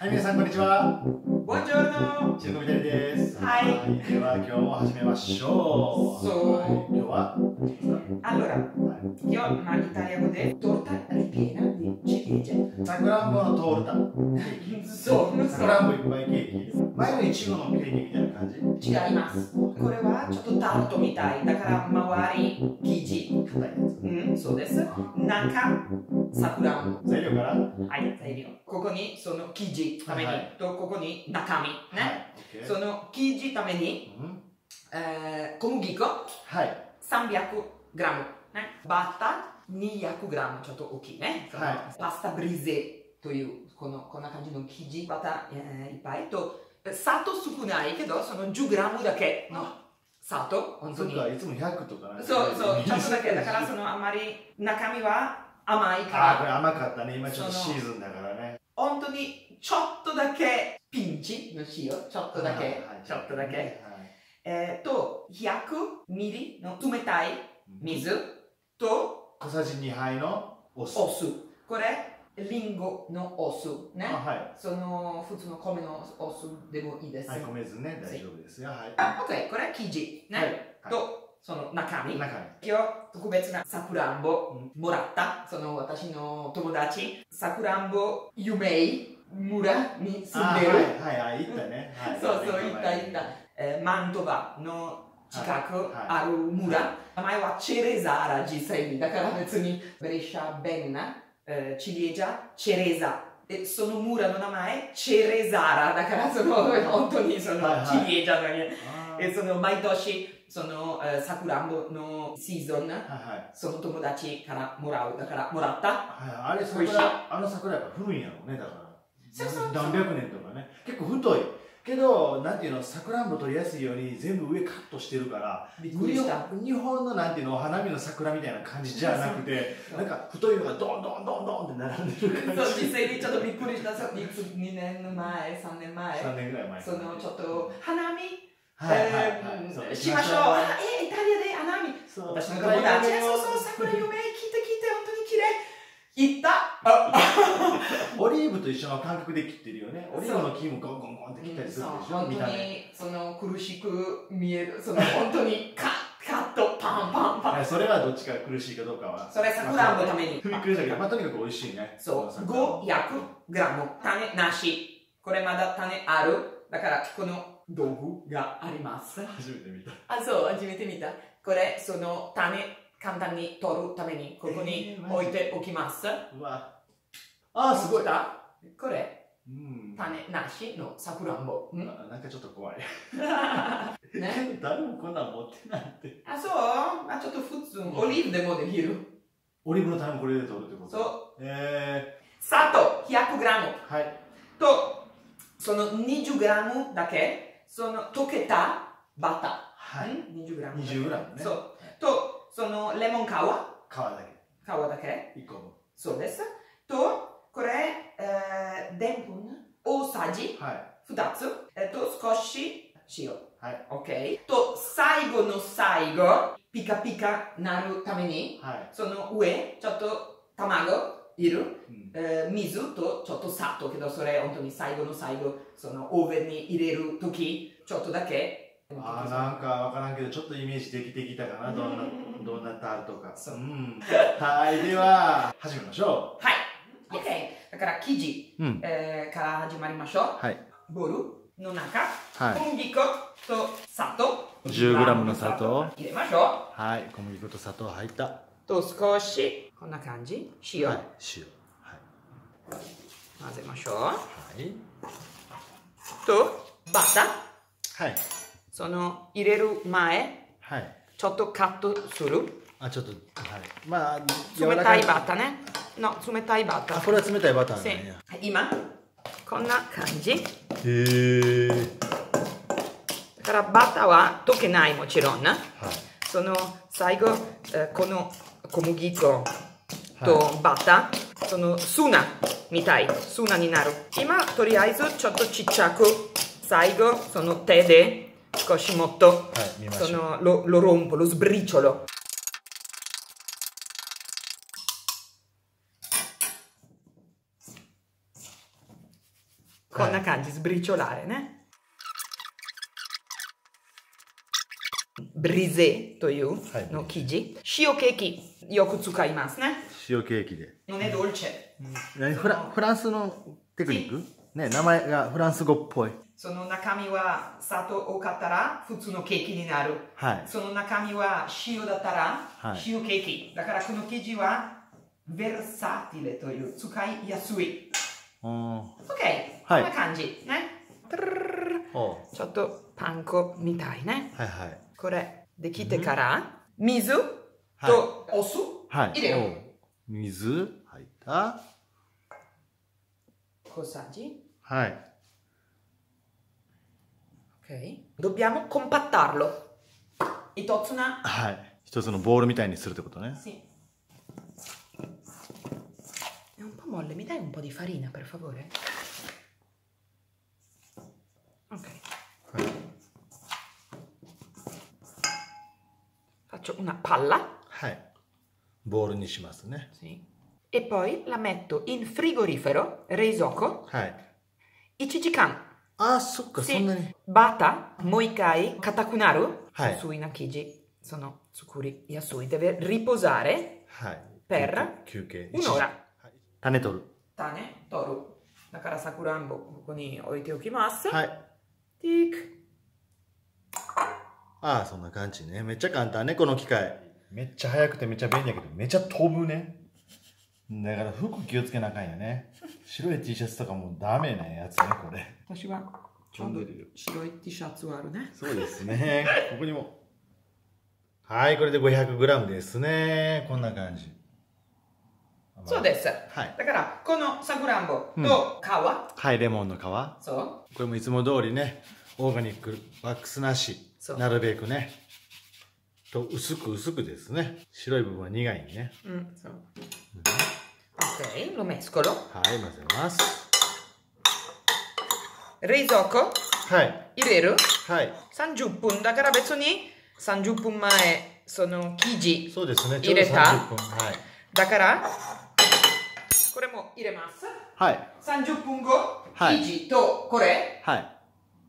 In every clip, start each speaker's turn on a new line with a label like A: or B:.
A: はい、皆さんこんにちは。
B: ボンジョル
A: です。
B: はい
A: では今日も始めましょう。
B: そう
A: はい今日は、
B: Allora,
A: は
B: io ma in italiano de torta ripiena di ciliegie.
A: い、さくらんぼのトールタケーキ。
B: そう
A: さくらんぼいっぱいケーキ。前のいちごのケーキみたいな感じ？
B: 違います。これはちょっとタルトみたい。だから周り生地。
A: 硬いやつ。
B: うん、そうです。中、さくらんぼ。
A: 材料から。は
B: はい、材料。ここにその生地ために、
A: はい
B: とここに中身。ね。
A: い。オッケー
B: その生地ために、
A: うん
B: えー小麦粉
A: はい。
B: 300グラム。ね。バター200グラム。ちょっと大きいね。
A: はい
B: パスタブリゼという、この、こんな感じの生地、バター、えーいっぱいと、砂糖少ないけど、その10グラムだけの砂糖、本当に。
A: そっか、いつも100とかなんか
B: そうそう、ちょっとだけ。だからそのあまり中身は甘いか
A: あー、これ
B: ら、
A: 甘かったね。今ちょっとシーズンだからね。
B: 本当にちょっとだけピンチの塩、ちょっとだけ
A: はい、
B: ちょっとだけ。
A: はい
B: えー、と、100ミリの冷たい水と
A: 小さじ2杯のお酢。
B: お酢。これ、リンゴのお酢ね。
A: あはい。
B: その普通の米のお酢でもいいです。
A: はい、米酢ね、大丈夫ですよ。はい。
B: あ、OK、これ生地ね。
A: はいはい
B: と、その中身。今日特別なさくらんぼもらった。その私の友達。さくらんぼ夢村に住んでる。
A: あはいはいはい行ったね、はい、
B: そうそう、行った行った。えーマントバの近く
A: はい
B: ある村。名前はチェレザーラ実際に。だから別にブレシャベンナ、えーチリエジャ、チェレザ。で、その村の名前、チェレザーラ。だからその、本当にその、
A: はいはい
B: チリエジャのね。
A: あー
B: えその毎年、その、えーさくらんぼのシーズン、
A: はいはい
B: その友達からもらう。だから、もらった。
A: はい、あれ
B: 美味しい
A: 桜あの桜やっぱ古いんやろうねだから
B: そうそうそう
A: 何百年とかね結構太いけどなんていうのさくらんぼ取りやすいように全部上カットしてるから。日本のなんていうのお花見の桜みたいな感じじゃなくて なんか太いのがドンドンドンドンって並んでる
B: そう、
A: 感じ
B: 実際にちょっとびっくりした。そういつ2年前、3年前。
A: 3年ぐらい前
B: そのちょっと花見、しましょう。あえイタリアで花見。
A: そう
B: 私の友達、そうそう、桜夢、聞いて聞いて、本当に綺麗。行った。あ
A: と一緒の感覚で切ってるよねオリーブの木もゴンゴンゴンって切ったりするでしょ？
B: 本当
A: 見た目
B: にその苦しく見える、その 本当にカッカッとパンパンパン。
A: はいそれはどっちか苦しいかどうかは
B: それ桜のために。
A: 踏みけど、まあ、とにかく美味しいね
B: そう、
A: 桜
B: 500グラム。種なし。これまだ種ある。だから、この道具があります。
A: 初めて見た
B: あ、そう、初めて見た。これ、その種、簡単に取るために、ここに
A: えー
B: 置いておきます。
A: うわあーすごい
B: たこれ、
A: うん
B: 種なしのさくらんぼ。
A: なんかちょっと怖い
B: ね？
A: 誰もこんなん持ってないって
B: あ、そう？あ、ちょっと普通、オリーブでもできる。
A: オリーブの種もこれで取るってこと？
B: そう。
A: え
B: 砂糖、100グラム。
A: ー、はい
B: と、その20グラムだけ、その溶けたバター。
A: はい
B: うん？20グラム。
A: 20グラムね
B: そう。と、そのレモン皮、皮だ
A: 皮だ
B: け。
A: け1個分
B: そうです。と、これ、んぷん、大さじ
A: はい
B: 2つ。えっと、少し塩。
A: はい
B: OK。と、最後の最後、ピカピカなるために、
A: はい、
B: その上、ちょっと卵いる。
A: うん、
B: えー水とちょっと砂糖けど、それ本当に最後の最後、そのオーブンに入れるとき、ちょっとだけ。
A: あーなんかわからんけどちょっとイメージできてきたかなどんなどんなタルトか
B: そう
A: うんはいでは始めましょ
B: はい。OK。だから生地、
A: ううん。
B: えーから始まりましょう。
A: はい。
B: ボウルの中、
A: は
B: 小麦粉と砂糖。
A: 10g の砂糖。
B: 入れましょ
A: はい。小麦粉と砂糖入った。は
B: うと少し。こんな感じ。
A: い。
B: 塩、
A: 塩。はい。
B: 混ぜましょう。
A: はい。
B: とバター。
A: はい。
B: その入れる前。
A: はい。
B: ちょっとカットする
A: あちょっとはいまあ
B: 冷たいバターねの冷たいバター
A: あこれは冷たいバター
B: せ
A: なんや
B: 今こんな感じ
A: へえ
B: だからバターは溶けないもちろんね
A: はい
B: その最後、えーこの小麦粉とバター、その砂みたい砂になる今とりあえずちょっとちっちゃく最後その手で少しもっと
A: はい見ましょう
B: その lo, lo rompo lo sbriciolo.
A: はい
B: こんな感じ、sbriciolare ね。ブリゼというの生地。塩ケーキ、よく使いますね。
A: 塩ケーキで。
B: Non è dolce.
A: 何フラフランスのテクニックね、名前がフランス語っぽい。
B: その中身は砂糖多かったら普通のケーキになる。
A: はい。
B: その中身は塩だったら
A: はい
B: 塩ケーキ。だからこの生地はベルサティレという使いやすい。
A: おー
B: OK、
A: はい
B: こんな感じ。ね。トゥルルルルル
A: お
B: ちょっとパン粉みたいね。
A: はいはい。
B: これできてから、水
A: はい
B: とお酢
A: はい。
B: 入れよう。
A: お水入った。
B: 小さじ。
A: はい。
B: Ok. Dobbiamo compattarlo. Itotsu na.
A: はい。一つのボールみたいにするってことね。
B: Sì. È un po' molle, mi dai un po' di farina per favore? Faccio una palla.
A: はい。ボールにしますね。
B: Sì. E poi la metto in frigorifero, reisoko,
A: はい。
B: 1時間。
A: あー、そっか、そんなに。
B: バター、もう一回硬くなる。
A: はい
B: 薄いな生地。その作りやすい。deve riposare
A: はい。
B: per
A: 休憩。
B: un'ora。
A: はい。種取る。
B: 種取る。だからさくらんぼ、ここに置いておきます。
A: はい。
B: ティーク。
A: ああ、そんな感じね。めっちゃ簡単ね、この機械。めっちゃ速くてめっちゃ便利だけど、めっちゃ飛ぶね。だから服気をつけなあかんよね。白い T シャツとかもダメなやつね、これ。
B: 私はちょうど白い T シャツあるね。
A: そうですね。ここにも。はい、これで 500g ですね。こんな感じ。
B: そうです。
A: はい。
B: だから、このさくらんぼと皮、
A: はい、レモンの皮。
B: そう。
A: これもいつも通りね、オーガニック、ワックスなしなるべくね。と、薄く薄くですね。白い部分は苦いね。
B: うん、そう。Ok, lo mescolo.
A: はい、混ぜます。
B: Risotto
A: はい。
B: 入れる。
A: はい。
B: 30分。だから別に30分前、その生地。
A: そうですね。
B: 入れた
A: 30分。はい。
B: だから、これも入れます。
A: はい。
B: 30分後、
A: はい
B: 生地とこれ。
A: はい。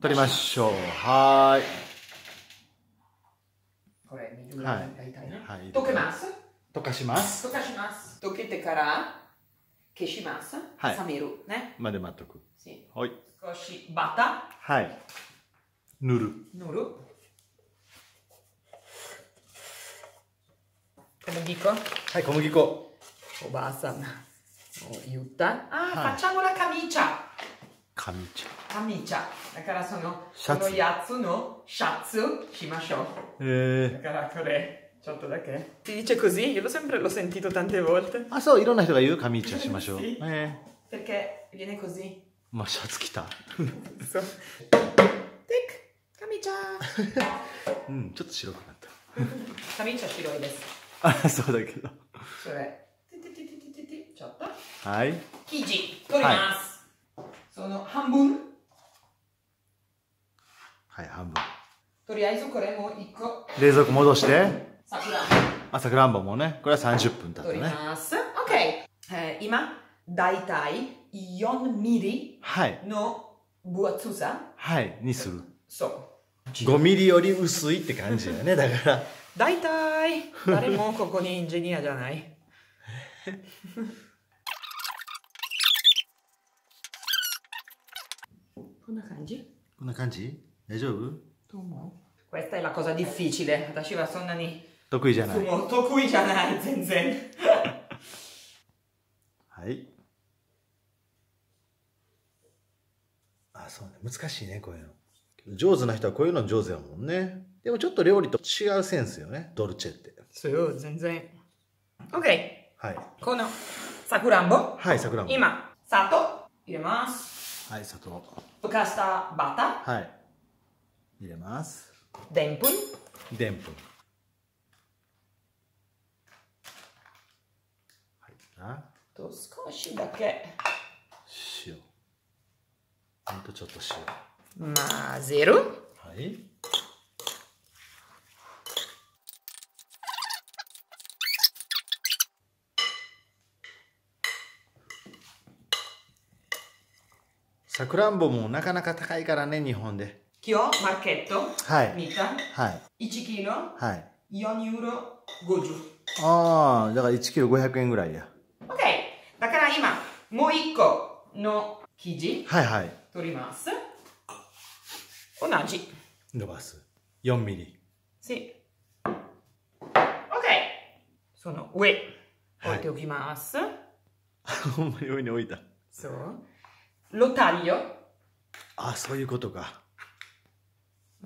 A: 取りましょう。はーい。
B: これ、20
A: はい
B: 大体ね。
A: はい
B: 溶けます？
A: 溶かします。
B: 溶かします。溶けてから消します。
A: はい
B: 冷める。ね。
A: まで待っとく。はい。
B: 少しバタ
A: はい。塗る。
B: ー塗る。小麦粉。
A: はい、小麦粉。
B: おばあさん。言ったあ、
A: はい
B: facciamo la camicia。
A: 紙茶。
B: camicia。だからその、
A: シャツ
B: このやつのシャツしましょう。
A: え
B: だからこれ、ちょっとだけ。Si dice così? Io l'ho sempre l'ho sentito tante volte.
A: ー。あ、そう、いろんな人が言う紙茶しましょう。
B: sì.
A: え
B: Perché viene così.
A: ー。まあ、シャツ着た。
B: Tic, camicia.
A: うん、ちょっと白くなっ
B: camicia 白いです。
A: た。あ、そうだけど。
B: それ。ティティティティティティちょっと。
A: はい。
B: 生地取ります。その半分？
A: はい、半分。
B: とりあえずこれも一個。
A: 冷蔵庫戻して。
B: 桜
A: あ、さくらんぼもね。これは30分経った
B: 取り
A: ね。
B: ます。OK、えー今、だいたい4ミリ
A: はい。
B: の分厚さ。
A: はい、にする。
B: そう。
A: 5ミリより薄いって感じだよね。だから。
B: だいたい誰もここにエンジニアじゃない。こんな感じ？
A: こんな感じ？大丈夫？
B: と思う？Questa è la cosa difficile. 私はそんなに
A: 得意じゃない。
B: もう得意じゃない、全然。
A: はい。あ、そうね。難しいね、こういうの。上手な人はこういうの上手やもんね。でもちょっと料理と違うセンスよね。ドルチェって。
B: そう、全然。OK。
A: はい。
B: このさくらんぼ。
A: はい、桜も。
B: 今、砂糖入れます。
A: はい、砂糖。
B: 溶かしたバタ
A: はい。入れます。
B: ー、でんぷん、
A: でんぷん。はい。な。
B: と少しだけ
A: 塩。ほんとちょっと
B: 混ぜる。
A: 塩。はい。さくらんぼもなかなか高いからね、日本で。
B: 今日、マーケット、
A: はい。
B: 見た
A: はい。
B: 1キロ
A: はい。
B: 4ユーロ50。
A: ああ、だから1キロ500円ぐらいや。
B: OK。だから今、もう1個の生地
A: はいはい。
B: 取ります。同じ。
A: 伸ばす。4ミリ。
B: Sì. Ok. その上、置いておきます。
A: ほんまに上に置いた。
B: そう。Lo taglio.
A: あ、そういうことか。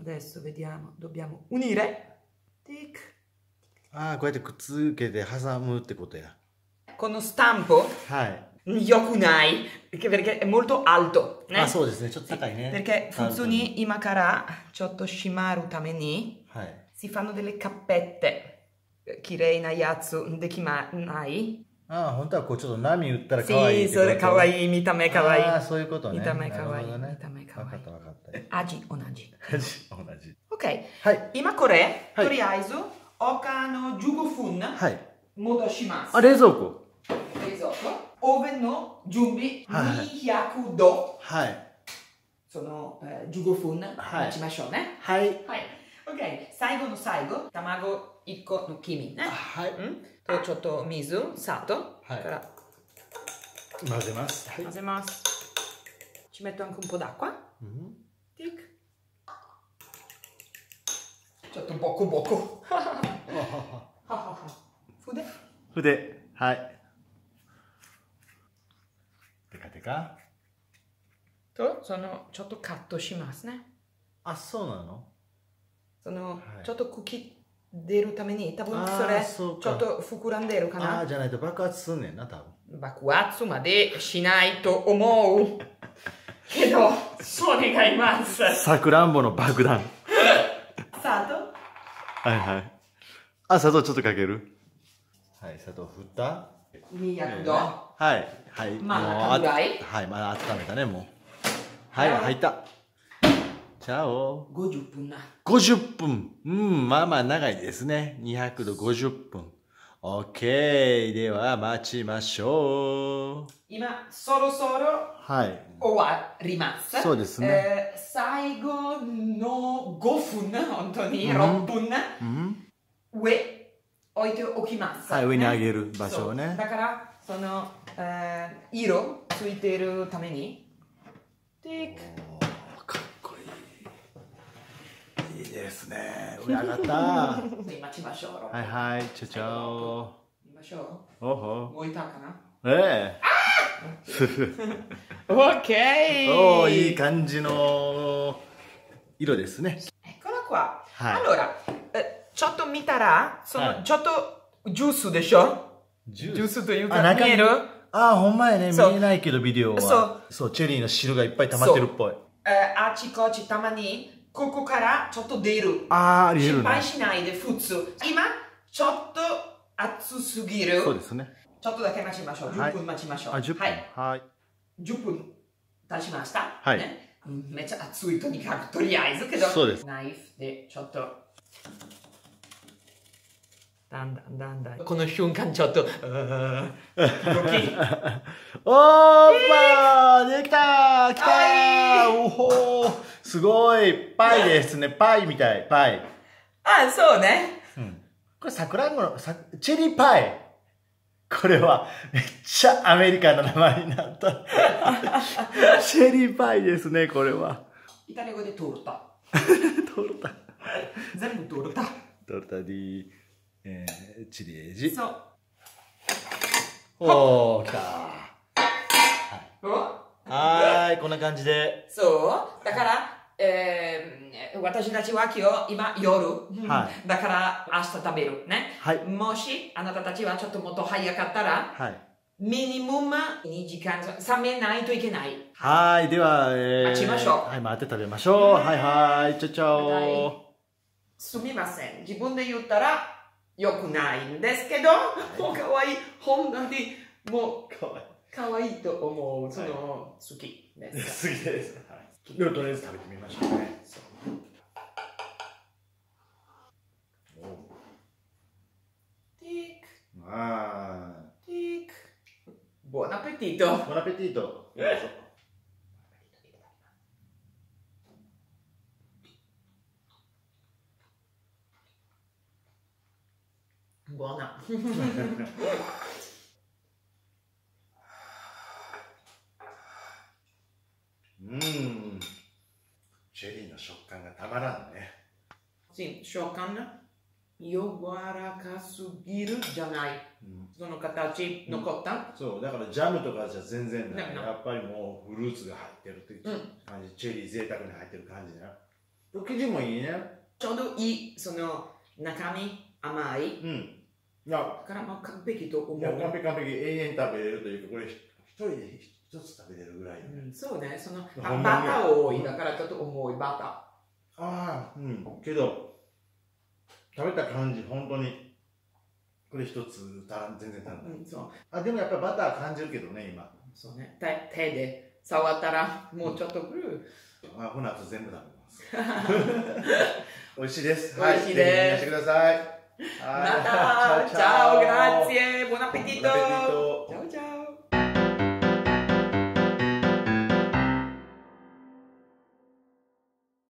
B: Adesso vediamo, dobbiamo unire. Tic.
A: ああ、こうやってくっつけて挟むってことや。
B: このスタンプ、
A: はい。
B: 良くない。Perché, perché è molto alto. ね
A: あ、そうですね。ちょっと高いね。
B: Perché 普通に今からちょっと閉まるために
A: はい。
B: si fanno delle cappette. 綺麗なやつできまない
A: ああ、本当はこうちょっと波打ったら可愛い
B: Sì, それ可
A: い
B: 愛い、見た目可愛い。
A: ああ、そういうことね。
B: 見た目可愛い
A: ね
B: 見た目可愛い
A: わかったわかった。
B: 味同じ。
A: 同じ。同じ。
B: Ok,
A: はい。
B: 今これ、
A: はい
B: とりあえず、他の15分
A: はい。
B: 戻します。
A: あ、冷蔵庫
B: 冷蔵庫。オーブンの準備、
A: はい
B: 200度。
A: はい。
B: その、えー15分
A: はい
B: 待ちましょうね。
A: はい。
B: はい。OK、最後の最後、卵1個の黄身ね。
A: はい。
B: うんとちょっと水、砂糖。
A: はい
B: から
A: 混ぜます。はい
B: 混。ぜます。Ci metto anche un po' d'acqua.
A: うん、
B: Tic. ちょっとボコボコ。ははは。筆
A: 筆。はい。てかてか。
B: と、その、ちょっとカットしますね。
A: あ、そうなの？
B: その、
A: はい
B: ちょっと茎出るために、多分それ、ちょっと膨らんでるか
A: ああ、
B: な。
A: じゃないと爆発すんねんな、多分。
B: 爆発までしないと思う。けど、それがいます。
A: さくらんぼの爆弾。
B: 砂糖？
A: はいはい。あ、砂糖ちょっとかけるはい、砂糖振った
B: ？200度。
A: はい、はい。
B: まあ
A: はい、まだ温めたね、もう。はい、
B: はい
A: 入った。チャオ。
B: 50分な。
A: 50分。うん、まあまあ長いですね。200度50分。OK。では、待ちましょう。
B: 今、そろそろ
A: はい。
B: 終わります。
A: そうですね
B: えー最後の5分、本当に
A: うん
B: 6分、
A: うん
B: 上置いておきます。
A: はい、上に
B: ね
A: 上げる場所をね。
B: だから、その、えー色ついているために、ティック
A: おーかっこいい。いいですね。上上がった。は
B: 待ちましょう。
A: いはい、チャチャオ。
B: 見ましょ
A: おほ
B: う。。もういたかな？
A: ええ。
B: ?OK!
A: おー、いい感じの色ですね。
B: Eccola qua.
A: Hai.
B: Allora, eh, ちょっと見たら、その、
A: はい
B: ちょっとジュースでしょ？
A: ジ
B: ジュースという
A: あ
B: か、見える？
A: ああ、ほんまやね。見えないけど、ビデオは。
B: そう。
A: そう、チェリーの汁がいっぱい溜まってるっぽい。
B: えーあちこちたまに、ここからちょっと出る。
A: ああ、ありえるね
B: 心配。しないで普通。今、ちょっと熱すぎる。
A: そうですね。
B: ちょっとだけ待ちましょう。
A: はい
B: 10分待ちましょう。
A: あ、10分。
B: はい。
A: はい。
B: 10分経ちました。
A: はい
B: ねうんめっちゃ熱いとにかく、とりあえずけど。
A: そうです
B: ナイフでちょっと。だんだんだんだん。この瞬間ちょっと、うーんドキ
A: おーぱーできたー来たーおほーすごいパイですね。パイみたい。パイ。
B: あ、そうね。
A: うん。これ、さくらんぼの、さチェリーパイ。これは、めっちゃアメリカンな名前になった。チェリーパイですね、これは。
B: イタリア語でトルタ。
A: トルタ。
B: 全部トルタ。
A: トルタディ、えー、チリエージ。
B: そう。
A: おー、来た
B: お？
A: はーい、こんな感じで。
B: そう？だから、えー私たちは今日、今夜。
A: は
B: だから明日食べるね。
A: はい
B: もしあなたたちはちょっともっと早かったら、
A: はい。
B: ミニムム2時間冷めないといけない。
A: はーい、では、えー、
B: 待ちましょう
A: はい、待って食べましょう。はいはい、チャチャオ。
B: すみません。自分で言ったら良くないんですけど、もう可愛い。本当にもう
A: かわい
B: 可愛いと思う。その、好きで
A: い。
B: す。
A: 好きです。はい。でもとりあえず食べてみましょうね。
B: あボナ
A: ペ
B: ティ
A: ート。ボナペティート。ボ
B: ナ。
A: うん。チェリーの食感がたまらんね。
B: sì, shokan 柔らかすぎるじゃない、
A: うん。
B: その形残った、
A: そう。だからジャムとかじゃ全然ない。やっぱりもうフルーツが入ってるっていう感じ、チェリー贅沢に入ってる感じね。生地もいいね。
B: ちょうどいいその中身甘い。
A: うん。いや。
B: からもう完璧と思う。
A: 完璧完璧。永遠食べれるというかこれ一人で一つ食べれるぐらい
B: うんそうね。そのバター多い。だからちょっと重いバ
A: ああうん。けど食べた感じ本当にこれ一つたら全然足らない、
B: ター、うん、そう。
A: あでもやっぱりバター感じるけどね今。
B: そうね。手手で触ったらもうちょっとくる
A: あこの後全部食べます。美味しいです。
B: 美味しいです。
A: はいらしてください。
B: また。ciao grazie buon appetito
A: Buon appetito.
B: ciao ciao